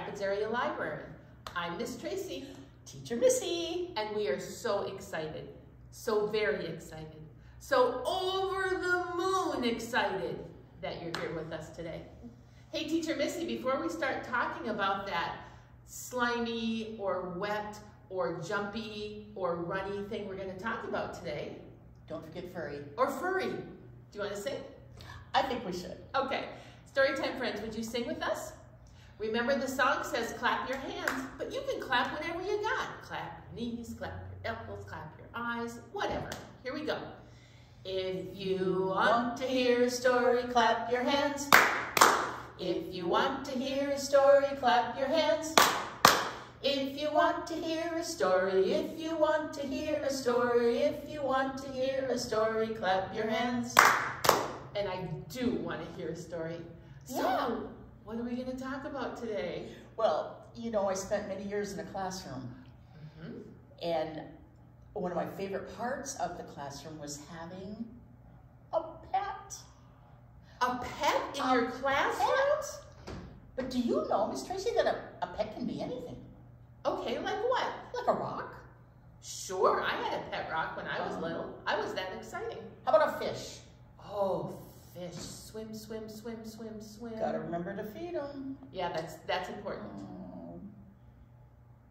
Rapids Area Library. I'm Miss Tracy, Teacher Missy. and we are so excited, so very excited, so over the moon excited that you're here with us today. Hey, Teacher Missy, before we start talking about that slimy or wet or jumpy or runny thing we're going to talk about today, Don't forget furry. or furry, do you want to sing? I think we should. Okay, Storytime friends, would you sing with us? Remember the song says clap your hands, but you can clap whatever you got. Clap your knees, clap your elbows, clap your eyes, whatever. Here we go. If you want to hear a story, clap your hands. If you want to hear a story, clap your hands. If you want to hear a story, if you want to hear a story, if you want to hear a story, clap your hands. And I do want to hear a story. So, Yeah. What are we going to talk about today? Well, you know, I spent many years in a classroom, Mhm. and one of my favorite parts of the classroom was having a pet. A pet in A your classroom? Pet. But do you know, Miss Tracy, that a, a pet can be anything? Okay, like what? Like a rock? Sure, I had a pet rock when I was Oh. little. I was that exciting. How about a fish? Oh, fish. Swim, swim, swim, swim, swim. Gotta remember to feed them. Yeah, that's that's important.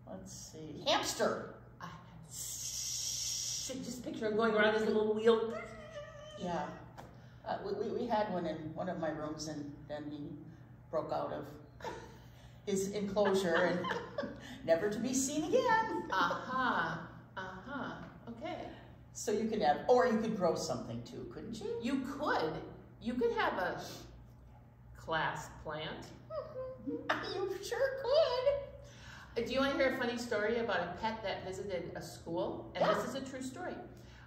let's see. Hamster. I, just picture him going around his little wheel. Yeah. Uh, we, we, we had one in one of my rooms and then he broke out of his enclosure and never to be seen again. Aha, uh-huh. Okay. So you could have, or you could grow something too, couldn't you? You could. You could have a class plant. you sure could. Uh, Do you want to hear a funny story about a pet that visited a school? And Yeah. this is a true story.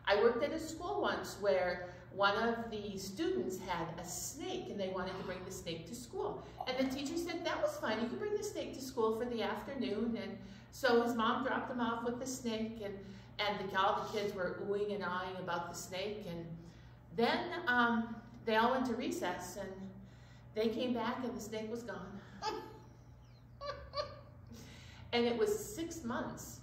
I worked at a school once where one of the students had a snake and they wanted to bring the snake to school. And the teacher said, that was fine, you can bring the snake to school for the afternoon. And so his mom dropped him off with the snake and, and the, all the kids were oohing and eyeing about the snake. And then um, they all went to recess and they came back and the snake was gone. And it was six months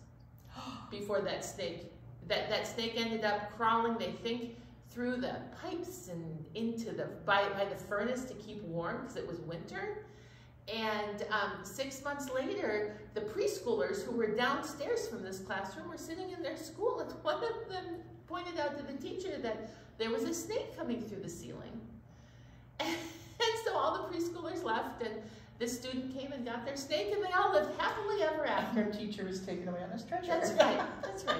before that snake, that, that snake ended up crawling, they think, through the pipes and into the, by, by the furnace to keep warm because it was winter. And um, six months later, the preschoolers who were downstairs from this classroom were sitting in their school and one of them pointed out to the teacher that there was a snake coming through the ceiling. And so all the preschoolers left and this student came and got their snake and they all lived happily ever after. Their teacher was taken away on a stretcher. That's right, that's right.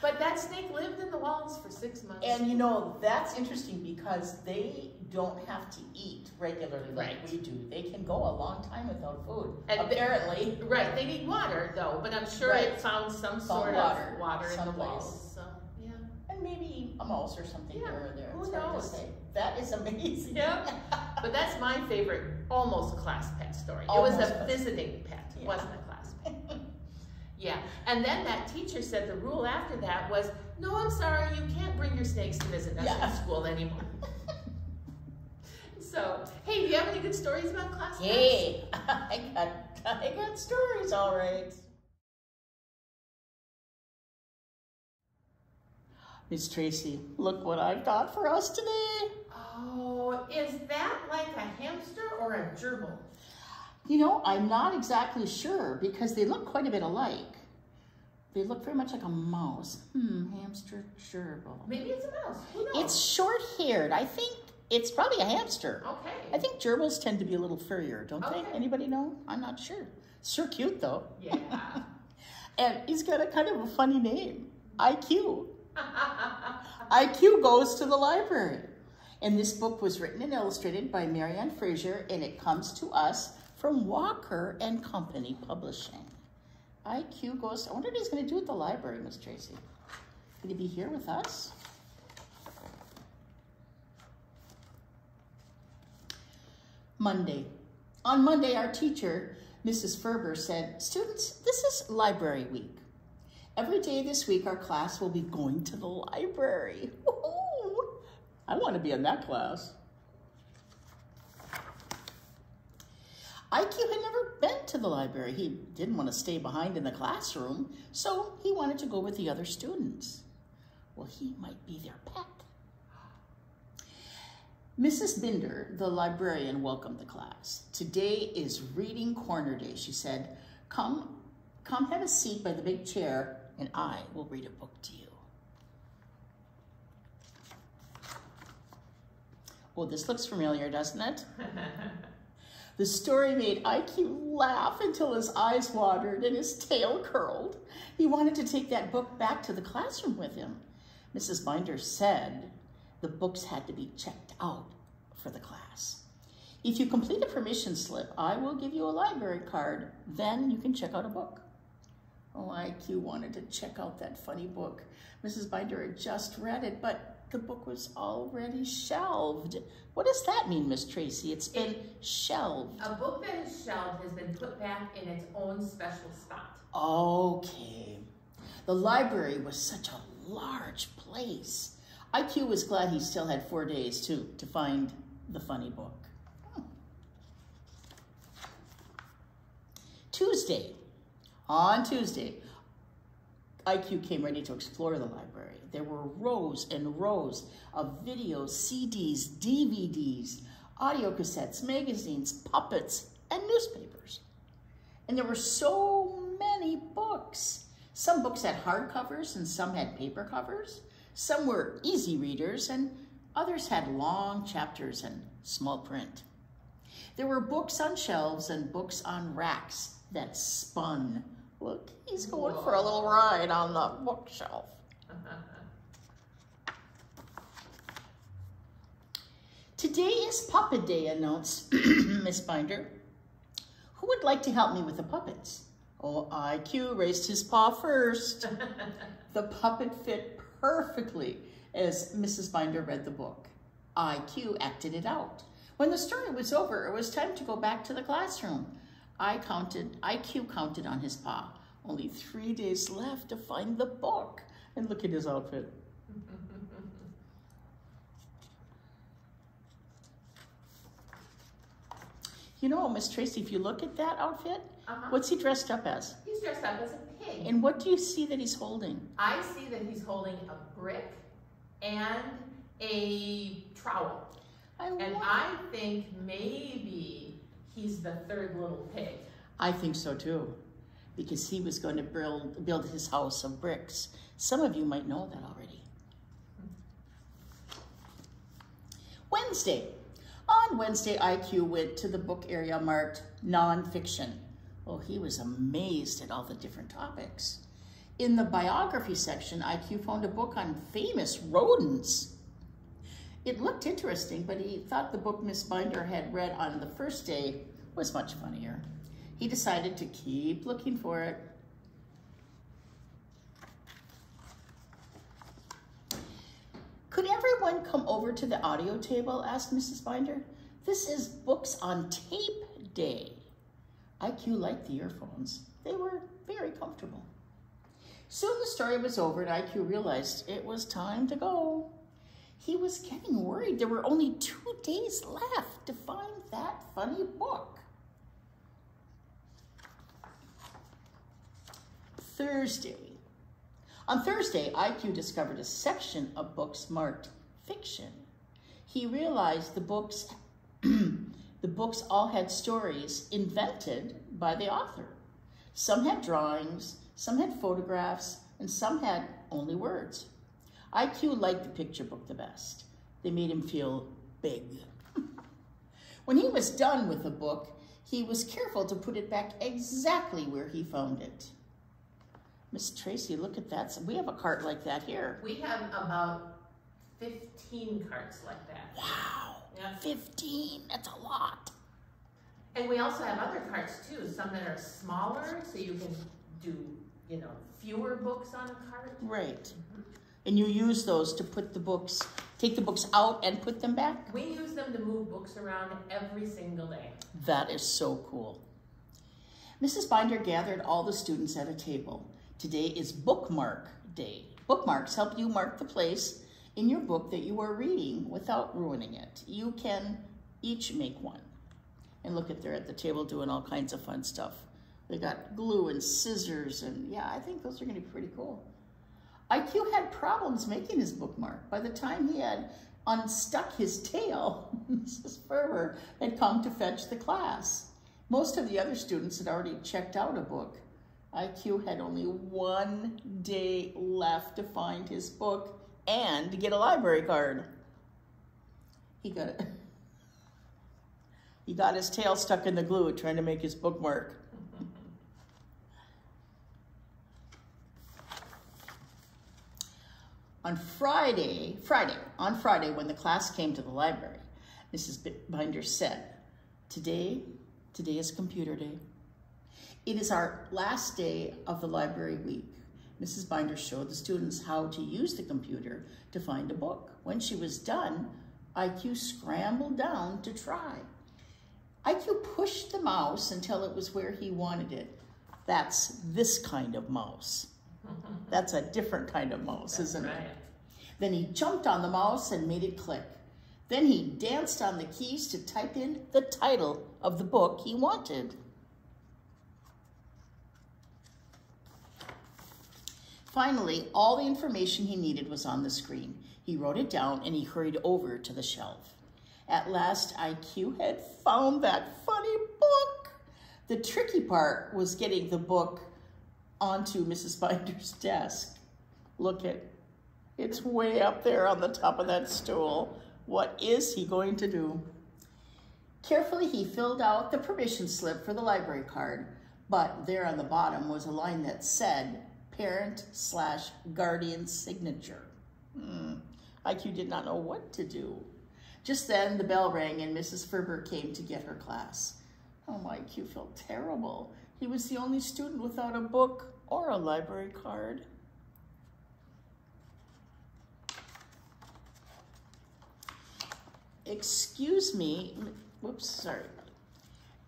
But that snake lived in the walls for six months. And you know, that's interesting because they don't have to eat regularly like Right. we do. They can go a long time without food. And they- Apparently. Right, they need water though, but I'm sure Right. it found some sort water, of water in the walls, so, yeah. And maybe a mouse or something Yeah, here or there. who It's knows? That is amazing. Yeah. But that's my favorite almost class pet story. It was a visiting pet, it Yeah. wasn't a class pet. Yeah, and then that teacher said the rule after that was, no, I'm sorry, you can't bring your snakes to visit us Yeah. in school anymore. So, hey, do you have any good stories about class pets? Hey, I got, I got stories, all right. Miss Tracy, look what I've got for us today. Oh, is that like a hamster or a gerbil? You know, I'm not exactly sure because they look quite a bit alike. They look very much like a mouse. Hmm, hamster gerbil. Maybe it's a mouse. Who knows? It's short-haired. I think it's probably a hamster. okay. I think gerbils tend to be a little furrier, don't they? Anybody know? I'm not sure. Sure cute though. Yeah. And he's got a kind of a funny name, IQ. IQ goes to the library. And this book was written and illustrated by Mary Ann Fraser, and it comes to us from Walker and Company Publishing. IQ goes, I wonder what he's going to do at the library, Miss Tracy. Could he be here with us? Monday. On Monday, our teacher, Mrs. Ferber, said, Students, this is library week. Every day this week, our class will be going to the library. I want to be in that class. IQ had never been to the library. He didn't want to stay behind in the classroom, so he wanted to go with the other students. Well, he might be their pet. Mrs. Binder, the librarian, welcomed the class. Today is reading corner day, she said. Come, come have a seat by the big chair and I will read a book to you. Well, this looks familiar, doesn't it? the story made IQ laugh until his eyes watered and his tail curled. He wanted to take that book back to the classroom with him. Mrs. Binder said the books had to be checked out for the class. If you complete a permission slip, I will give you a library card. Then you can check out a book. Oh, IQ wanted to check out that funny book. Mrs. Binder had just read it, but the book was already shelved. What does that mean, Miss Tracy? It's been it, shelved. A book that is shelved has been put back in its own special spot. Okay. The library was such a large place. IQ was glad he still had four days, too, to find the funny book. Hmm. Tuesday. On Tuesday, IQ came ready to explore the library. There were rows and rows of videos, CDs, DVDs, audio cassettes, magazines, puppets, and newspapers. And there were so many books. Some books had hardcovers and some had paper covers. Some were easy readers and others had long chapters and small print. There were books on shelves and books on racks that spun Look, he's going Whoa. for a little ride on the bookshelf. Today is Puppet Day, announced Miss Binder. Who would like to help me with the puppets? Oh, IQ raised his paw first. the puppet fit perfectly as Mrs. Binder read the book. IQ acted it out. When the story was over, it was time to go back to the classroom. I counted, IQ counted on his paw. Only three days left to find the book. And look at his outfit. you know, Miss Tracy, if you look at that outfit, uh -huh. what's he dressed up as? He's dressed up as a pig. And what do you see that he's holding? I see that he's holding a brick and a trowel. I and I think maybe he's the third little pig. I think so too, because he was going to build, build his house of bricks. Some of you might know that already. Wednesday. On Wednesday, IQ went to the book area marked nonfiction. Oh, he was amazed at all the different topics. In the biography section, IQ found a book on famous rodents. It looked interesting, but he thought the book Miss Binder had read on the first day was much funnier he decided to keep looking for it. Could everyone come over to the audio table, asked Mrs. Binder. This is Books on Tape Day. IQ liked the earphones. They were very comfortable. Soon the story was over and IQ realized it was time to go. He was getting worried. There were only two days left to find that funny book. Thursday. On Thursday, IQ discovered a section of books marked fiction. He realized the books, the books all had stories invented by the author. Some had drawings, some had photographs, and some had only words. IQ liked the picture book the best. They made him feel big. when he was done with the book, he was careful to put it back exactly where he found it. Miss Tracy, look at that. We have a cart like that here. We have about 15 carts like that. Wow. Yeah. 15. That's a lot. And we also have other carts too, some that are smaller, so you can do, you know, fewer books on a cart. Right. And you use those to put the books, take the books out and put them back? We use them to move books around every single day. That is so cool. Mrs. Binder gathered all the students at a table. Today is bookmark day. Bookmarks help you mark the place in your book that you are reading without ruining it. You can each make one. And look at they're at the table doing all kinds of fun stuff. They got glue and scissors and yeah, I think those are gonna be pretty cool. IQ had problems making his bookmark. By the time he had unstuck his tail, Mrs. Ferber had come to fetch the class. Most of the other students had already checked out a book. IQ had only one day left to find his book and to get a library card. He got it. He got his tail stuck in the glue trying to make his bookmark. On Friday, Friday, on Friday, when the class came to the library, Mrs. Binder said, today, today is computer day. It is our last day of the library week. Mrs. Binder showed the students how to use the computer to find a book. When she was done, IQ scrambled down to try. IQ pushed the mouse until it was where he wanted it. That's this kind of mouse. That's a different kind of mouse, That's isn't right. it? Then he jumped on the mouse and made it click. Then he danced on the keys to type in the title of the book he wanted. Finally, all the information he needed was on the screen. He wrote it down and he hurried over to the shelf. At last, IQ had found that funny book. The tricky part was getting the book onto Mrs. Binder's desk. Look at, it's way up there on the top of that stool. What is he going to do? Carefully, he filled out the permission slip for the library card, but there on the bottom was a line that said, parent slash guardian signature. Hmm. IQ did not know what to do. Just then, the bell rang and Mrs. Ferber came to get her class. Oh, IQ felt terrible. He was the only student without a book or a library card. Excuse me, whoops, sorry.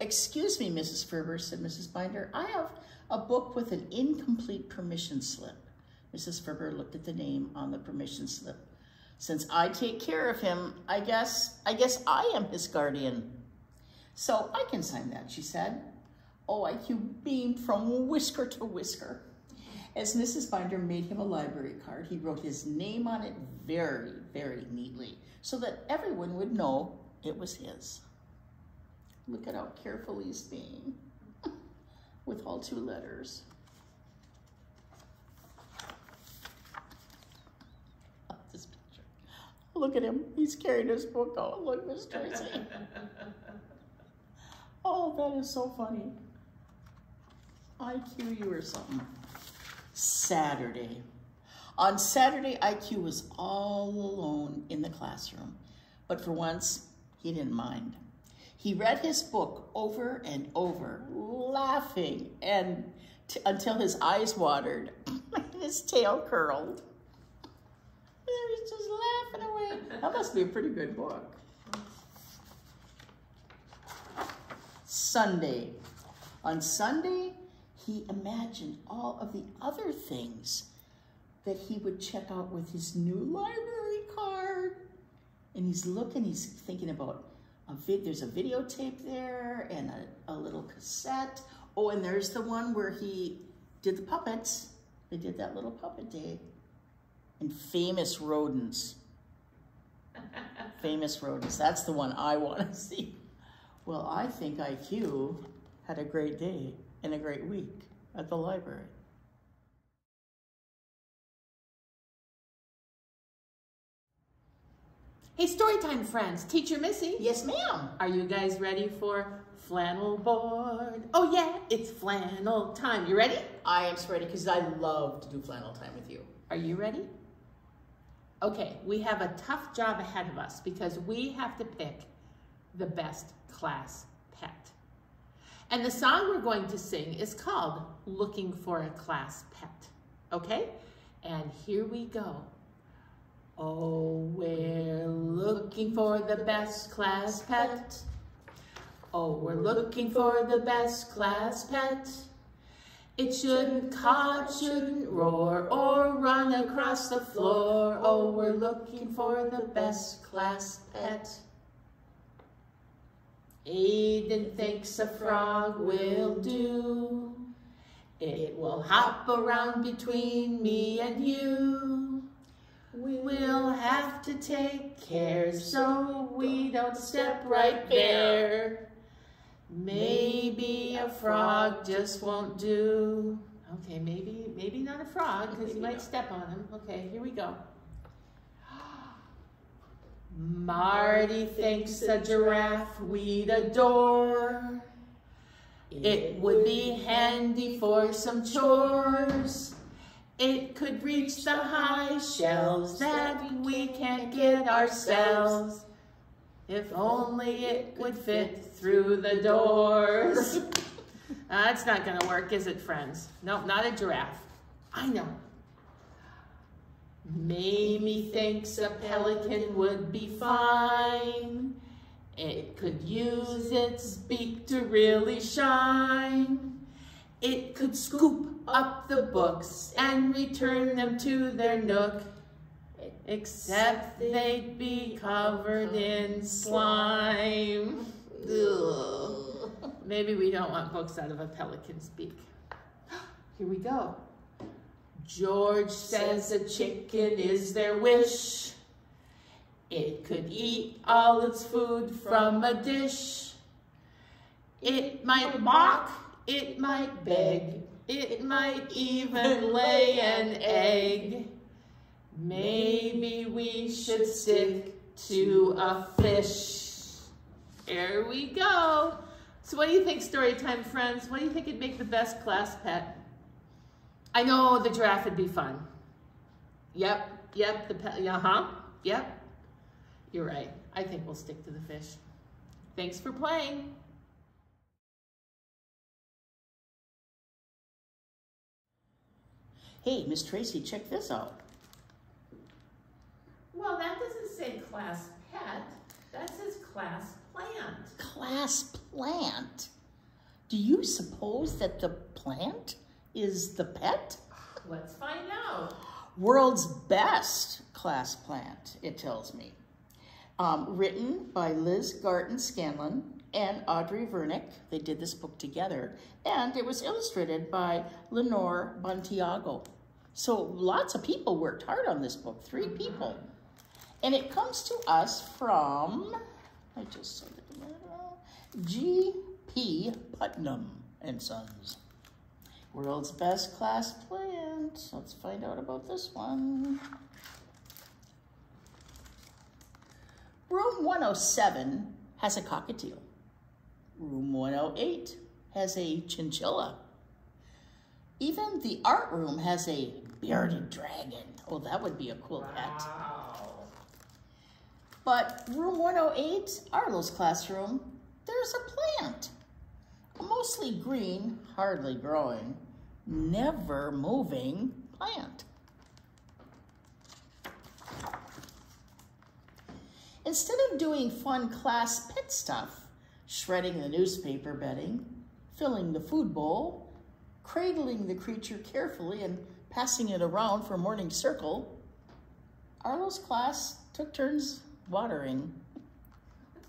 Excuse me, Mrs. Ferber, said Mrs. Binder. I have a book with an incomplete permission slip. Mrs. Ferber looked at the name on the permission slip. Since I take care of him, I guess, I guess I am his guardian. So I can sign that, she said. Oh, IQ beamed from whisker to whisker. As Mrs. Binder made him a library card, he wrote his name on it very, very neatly so that everyone would know it was his. Look at how careful he's being with all two letters. This picture. Look at him. He's carrying his book Oh, Look, Miss Tracy. Oh, that is so funny. IQ, you or something. Saturday. On Saturday, IQ was all alone in the classroom, but for once, he didn't mind. He read his book over and over, laughing and until his eyes watered and his tail curled. He was just laughing away. That must be a pretty good book. Sunday. On Sunday, he imagined all of the other things that he would check out with his new library card. And he's looking, he's thinking about a vid, there's a videotape there and a, a little cassette. Oh, and there's the one where he did the puppets. They did that little puppet day. And famous rodents. famous rodents. That's the one I want to see. Well, I think IQ had a great day and a great week at the library. Hey, story time friends. Teacher Missy, Yes, ma'am. are you guys ready for flannel board. Oh yeah, it's flannel time. You ready? I am ready because I love to do flannel time with you. Are you ready? Okay, we have a tough job ahead of us because we have to pick the best class pet. And the song we're going to sing is called Looking for a Class Pet. Okay? And here we go. Oh, we're looking for the best class pet. Oh, we're looking for the best class pet. It shouldn't caw, shouldn't roar, or run across the floor. Oh, we're looking for the best class pet. Aiden thinks a frog will do. It will hop around between me and you. We'll have to take care so we don't step right there. Maybe a frog just won't do. Okay, maybe maybe not a frog because you might step on him. Okay, here we go. Marty thinks a giraffe we'd adore. It would be handy for some chores. It could reach the high shelves that we can't get ourselves. If only it would fit through the doors. That's not gonna work, is it, friends? No, not a giraffe. I know. Mamie thinks a pelican would be fine. It could use its beak to really shine. It could scoop up the books and return them to their nook, except they'd be covered in slime. Ugh. Maybe we don't want books out of a pelican's beak. Here we go. George says a chicken is their wish. It could eat all its food from a dish. It might mock, it might beg, it might even lay an egg. Maybe we should stick to a fish. There we go. So what do you think, story time friends? What do you think would make the best class pet? I know the giraffe would be fun. Yep, yep, the pet, uh-huh, yep. You're right. I think we'll stick to the fish. Thanks for playing. Hey, Miss Tracy, check this out. Well, that doesn't say class pet. That says class plant. Class plant? Do you suppose that the plant is the pet? Let's find out. World's best class plant, it tells me. Um, written by Liz Garton Scanlon and Audrey Vernick. They did this book together. And it was illustrated by Lenore Bontiago. So lots of people worked hard on this book, 3 mm-hmm. people. And it comes to us from, I just said it, G.P. Putnam and Sons. World's best class plant. Let's find out about this one. Room 107 has a cockatiel. Room 108 has a chinchilla. Even the art room has a bearded dragon. Oh, that would be a cool wow. pet. But room 108, Arlo's classroom, there's a plant. Mostly green, hardly growing, never moving plant. Instead of doing fun class pet stuff, shredding the newspaper bedding, filling the food bowl, cradling the creature carefully and passing it around for morning circle, Arlo's class took turns watering.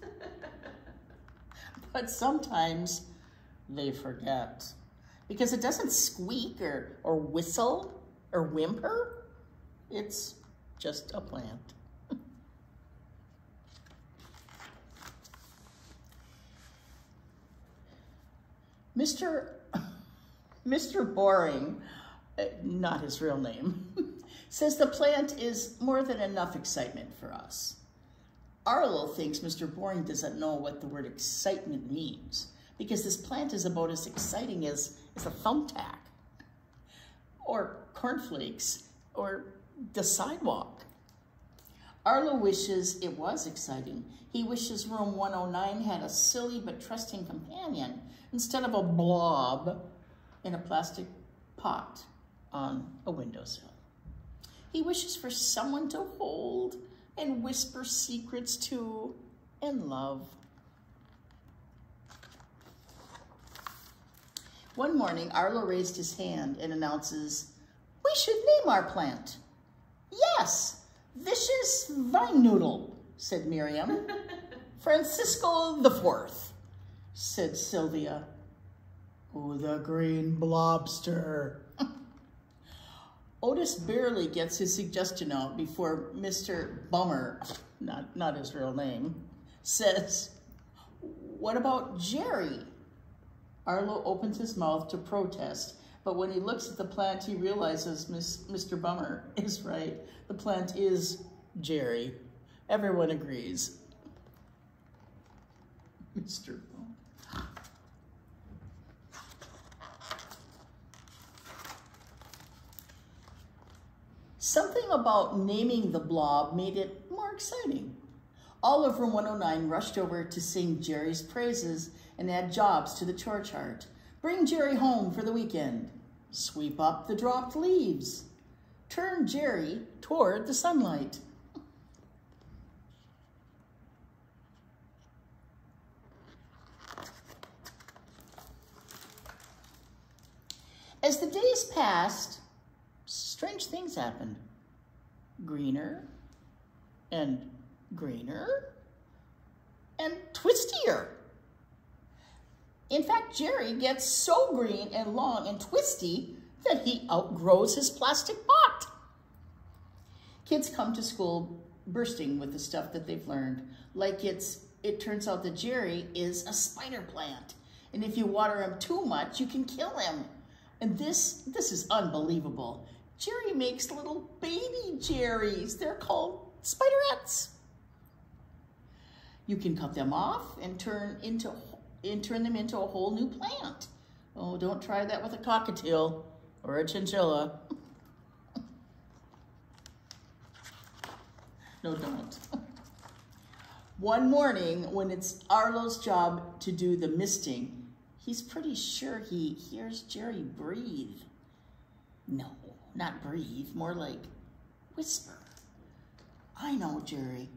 but sometimes they forget because it doesn't squeak or, or whistle or whimper. It's just a plant. Mr. Mr. Boring, uh, not his real name, says the plant is more than enough excitement for us. Arlo thinks Mr. Boring doesn't know what the word excitement means, because this plant is about as exciting as, as a thumbtack or cornflakes or the sidewalk. Arlo wishes it was exciting. He wishes room 109 had a silly but trusting companion instead of a blob in a plastic pot on a windowsill. He wishes for someone to hold and whisper secrets to and love. One morning, Arlo raised his hand and announces, we should name our plant. Yes, Vicious Vine Noodle, said Miriam. Francisco the Fourth, said Sylvia. Oh, the green blobster. Otis barely gets his suggestion out before Mr. Bummer, not, not his real name, says, what about Jerry? Arlo opens his mouth to protest, but when he looks at the plant, he realizes Miss, Mr. Bummer is right. The plant is Jerry. Everyone agrees. Mr. Something about naming the blob made it more exciting. All of room 109 rushed over to sing Jerry's praises and add jobs to the chore chart. Bring Jerry home for the weekend. Sweep up the dropped leaves. Turn Jerry toward the sunlight. As the days passed, strange things happened. Greener and greener and twistier. In fact, Jerry gets so green and long and twisty that he outgrows his plastic pot. Kids come to school bursting with the stuff that they've learned. Like it's, it turns out that Jerry is a spider plant. And if you water him too much, you can kill him. And this, this is unbelievable. Jerry makes little baby Jerrys. They're called spiderettes. You can cut them off and turn into and turn them into a whole new plant. Oh, don't try that with a cockatiel or a chinchilla. no, don't. One morning, when it's Arlo's job to do the misting, he's pretty sure he hears Jerry breathe. No, not breathe, more like whisper. I know, Jerry,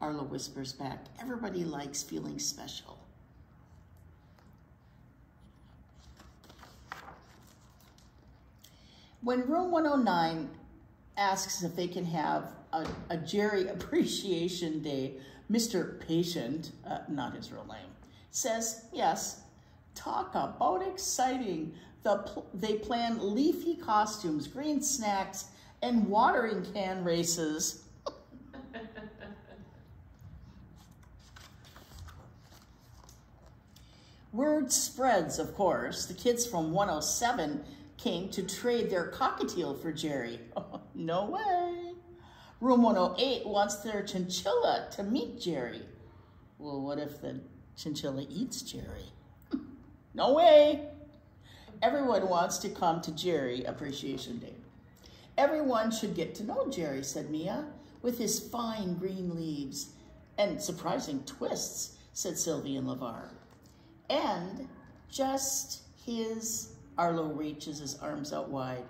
Arlo whispers back. Everybody likes feeling special. When room 109 asks if they can have a, a Jerry Appreciation Day, Mr. Patient, uh, not his real name, says yes. Talk about exciting. The pl they plan leafy costumes, green snacks, and watering can races. Word spreads, of course. The kids from 107 came to trade their cockatiel for Jerry. Oh, no way. Room 108 wants their chinchilla to meet Jerry. Well, what if the chinchilla eats Jerry? no way. Everyone wants to come to Jerry Appreciation Day. Everyone should get to know Jerry, said Mia, with his fine green leaves and surprising twists, said Sylvie and LeVar. And just his Arlo reaches his arms out wide.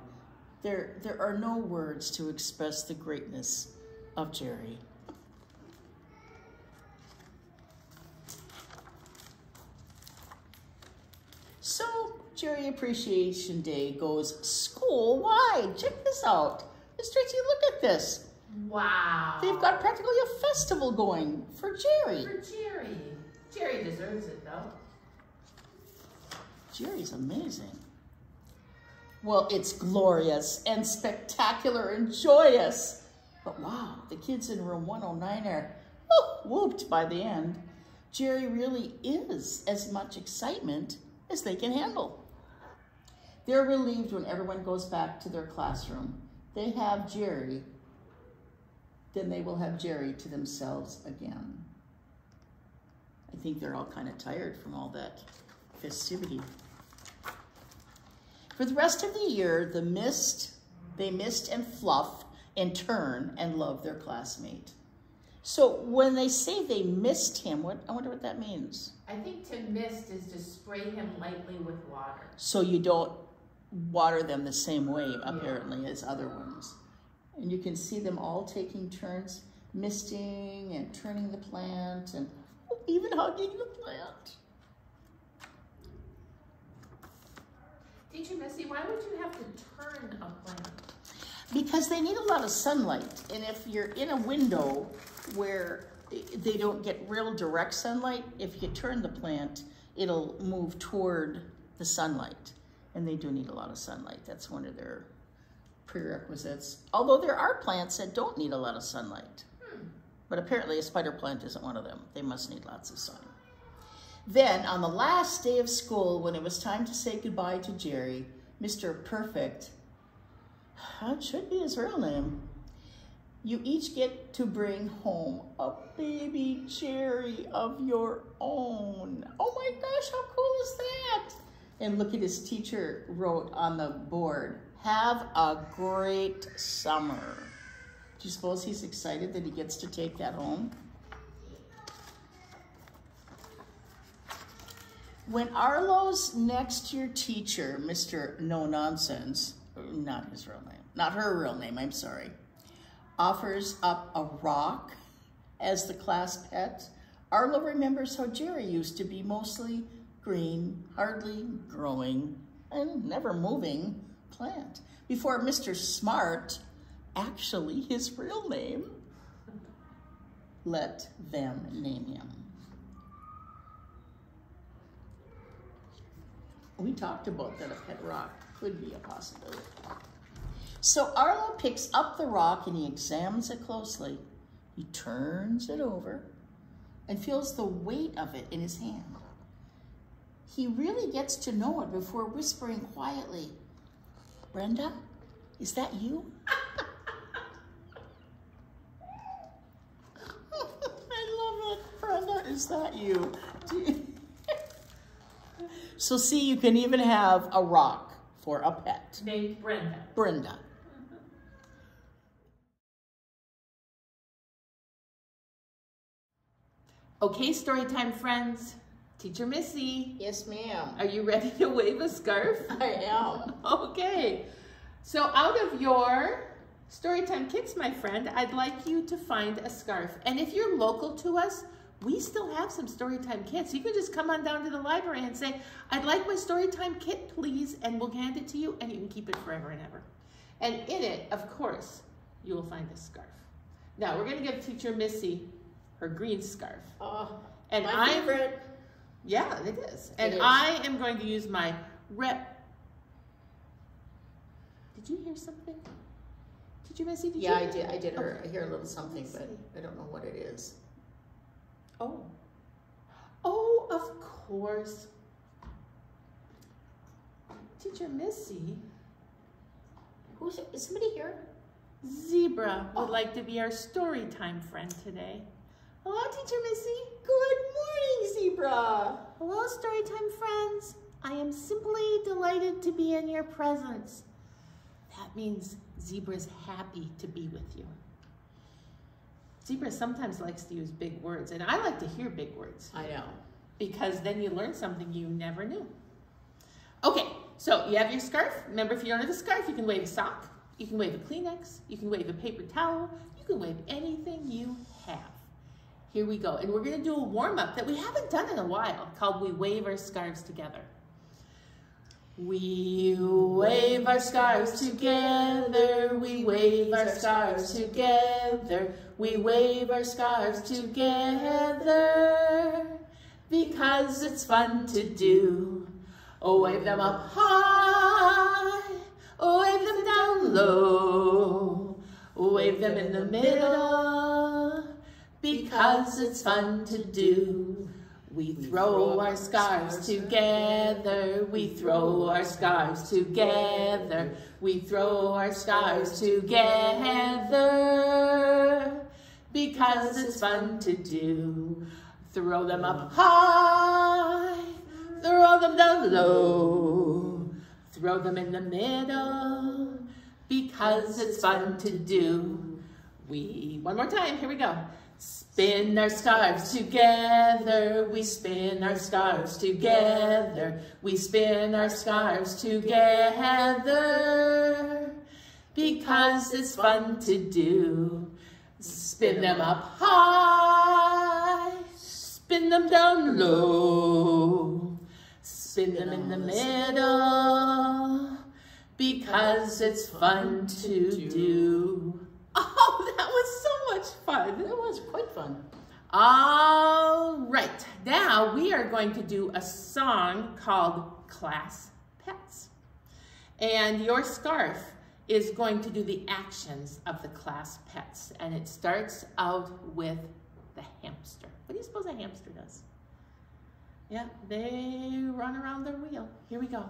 There, there are no words to express the greatness of Jerry. So, Jerry Appreciation Day goes school-wide. Check this out. Miss Tracy, look at this. Wow. They've got practically a festival going for Jerry. For Jerry. Jerry deserves it, though. Jerry's amazing. Well, it's glorious and spectacular and joyous. But wow, the kids in room 109 are oh, whooped by the end. Jerry really is as much excitement as they can handle. They're relieved when everyone goes back to their classroom. They have Jerry, then they will have Jerry to themselves again. I think they're all kind of tired from all that festivity. For the rest of the year, the mist, they mist and fluff and turn and love their classmate. So when they say they missed him, what I wonder what that means. I think to mist is to spray him lightly with water. So you don't water them the same way, apparently, as other ones. And you can see them all taking turns misting and turning the plant and even hugging the plant. Teacher Missy, why would you have to turn a plant? Because they need a lot of sunlight. And if you're in a window where they don't get real direct sunlight, if you turn the plant, it'll move toward the sunlight. And they do need a lot of sunlight. That's one of their prerequisites. Although there are plants that don't need a lot of sunlight. Hmm. But apparently a spider plant isn't one of them. They must need lots of sun. Then, on the last day of school, when it was time to say goodbye to Jerry, Mr. Perfect, that should be his real name, you each get to bring home a baby Jerry of your own. Oh my gosh, how cool is that? And look at his teacher wrote on the board, have a great summer. Do you suppose he's excited that he gets to take that home? When Arlo's next year teacher, Mr. No Nonsense, not his real name, not her real name, I'm sorry, offers up a rock as the class pet, Arlo remembers how Jerry used to be mostly green, hardly growing, and never moving plant before Mr. Smart, actually his real name, let them name him. We talked about that a pet rock could be a possibility. So Arlo picks up the rock and he examines it closely. He turns it over and feels the weight of it in his hand. He really gets to know it before whispering quietly, Brenda, is that you? I love it. Brenda, is that you? so see, you can even have a rock for a pet. Named Brenda. Brenda. Okay, story time friends. Teacher Missy. Yes, ma'am. Are you ready to wave a scarf? I am. okay. So out of your Storytime kits, my friend, I'd like you to find a scarf. And if you're local to us, we still have some Storytime kits. You can just come on down to the library and say, I'd like my Storytime kit, please, and we'll hand it to you, and you can keep it forever and ever. And in it, of course, you will find a scarf. Now, we're going to give teacher Missy her green scarf. Oh, and my I'm, favorite. Yeah, it is. And is. I am going to use my rep. Did you hear something? Did you, Missy? Did Yeah, you I did. I did hear, I hear a little something, but. I don't know what it is. Oh. Oh, of course. Teacher Missy, Who's is somebody here? Zebra would Oh. like to be our story time friend today. Hello, Teacher Missy. Good morning, zebra. Hello, Storytime friends. I am simply delighted to be in your presence. That means Zebra's happy to be with you. Zebra sometimes likes to use big words, and I like to hear big words I know. because then you learn something you never knew. Okay, so you have your scarf. Remember, if you don't have a scarf, you can wave a sock, you can wave a Kleenex, you can wave a paper towel, you can wave anything you have. Here we go. And we're going to do a warm up that we haven't done in a while called We Wave Our Scarves Together. We wave our scarves together. We wave our scarves together. We wave our scarves together because it's fun to do. Oh, wave them up high. Oh, wave them down low. Wave them in the middle because it's fun to do. We throw our scarves together. We throw our scarves together. We throw our scarves together because it's fun to do. Throw them up high. throw them down low. Throw them in the middle because it's fun to do. We, one more time, here we go. Spin our scarves together, we spin our scarves together, we spin our scarves together because it's fun to do. Spin them up high, spin them down low, spin them in the middle because it's fun to do. Oh, that was much fun. It was quite fun. All right, now we are going to do a song called Class Pets. And your scarf is going to do the actions of the class pets. And it starts out with the hamster. What do you suppose a hamster does? Yeah, they run around their wheel. Here we go.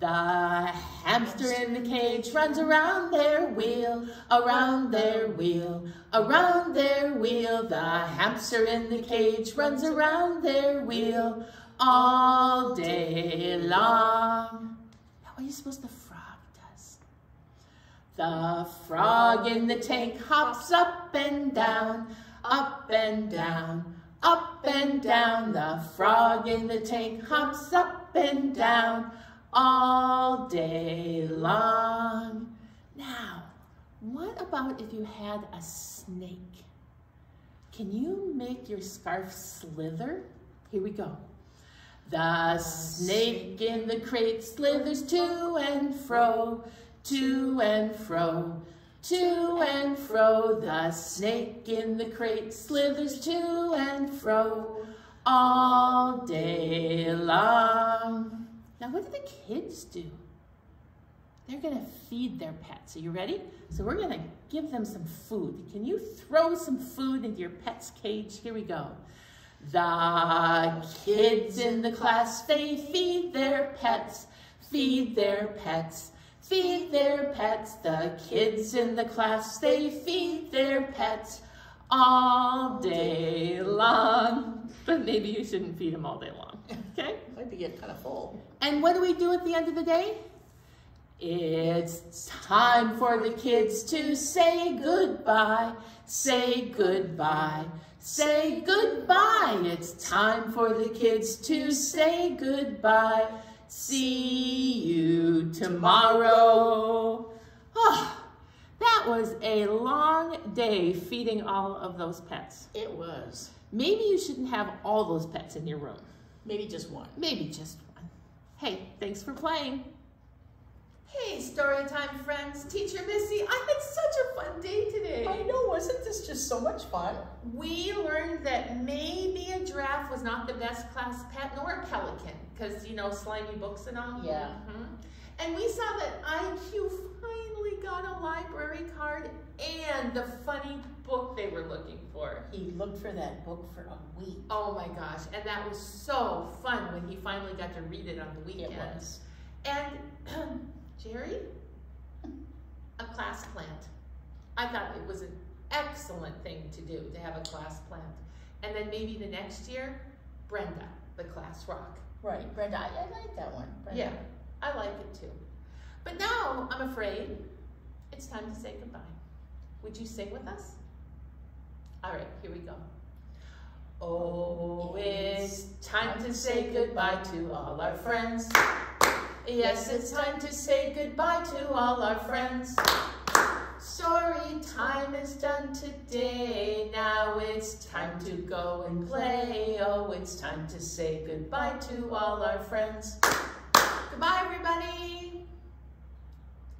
The hamster in the cage runs around their wheel, around their wheel, around their wheel. The hamster in the cage runs around their wheel all day long. Now, what do you supposed to frog does? The frog in the tank hops up and down, up and down, up and down. The frog in the tank hops up and down all day long. Now, what about if you had a snake? Can you make your scarf slither? Here we go. The snake in the crate slithers to and fro, to and fro, to and fro. The snake in the crate slithers to and fro all day long. Now, what do the kids do? They're gonna feed their pets. Are you ready? So we're gonna give them some food. Can you throw some food into your pet's cage? Here we go. The kids in the class, they feed their pets, feed their pets, feed their pets. The kids in the class, they feed their pets all day long. But maybe you shouldn't feed them all day long, okay? Might be getting kind of full. And what do we do at the end of the day? It's time for the kids to say goodbye, say goodbye, say goodbye. It's time for the kids to say goodbye. See you tomorrow. Oh, that was a long day feeding all of those pets. It was. Maybe you shouldn't have all those pets in your room. Maybe just one. Maybe just one. Hey, thanks for playing. Hey, Storytime friends, Teacher Missy, I had such a fun day today. I know, wasn't this just so much fun? We learned that maybe a giraffe was not the best class pet, nor a pelican, because, you know, slimy books and all. Yeah. Mhm. And we saw that IQ finally got a library card and the funny book they were looking for. He looked for that book for a week. Oh my gosh, and that was so fun when he finally got to read it on the weekend. It was. And Jerry, a class plant. I thought it was an excellent thing to do, to have a class plant. And then maybe the next year, Brenda, the class rock. Right, Brenda, I, I like that one. Brenda. Yeah, I like it too. But now, I'm afraid, it's time to say goodbye. Would you sing with us? All right, here we go. Oh, it's time to say goodbye to all our friends. Yes, it's time to say goodbye to all our friends. Sorry, time is done today. Now it's time to go and play. Oh, it's time to say goodbye to all our friends. Goodbye, everybody.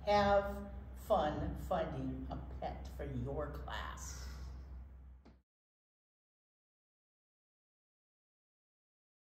Have fun finding a pet for your class.